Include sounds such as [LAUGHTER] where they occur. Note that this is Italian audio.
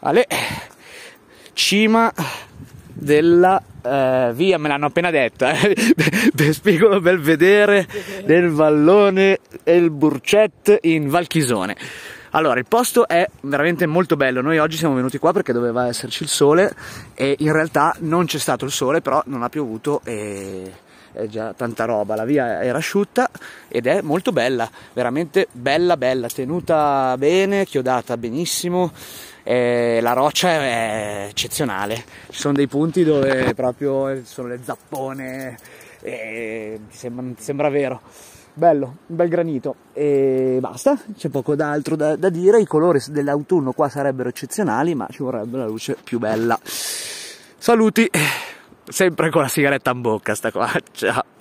Ale, cima della eh, via, me l'hanno appena detta, eh. [LAUGHS] Spigolo Belvedere del Vallone e il Burcet in Valchisone. Allora, il posto è veramente molto bello. Noi oggi siamo venuti qua perché doveva esserci il sole e in realtà non c'è stato il sole, però non ha piovuto e è già tanta roba. La via era asciutta ed è molto bella, veramente bella, bella, tenuta bene, chiodata benissimo. E la roccia è eccezionale. Ci sono dei punti dove proprio sono le zappone e sembra, sembra vero bello, un bel granito e basta, c'è poco d'altro da, da dire, i colori dell'autunno qua sarebbero eccezionali ma ci vorrebbe la luce più bella. Saluti, sempre con la sigaretta in bocca sta qua, [LAUGHS] ciao.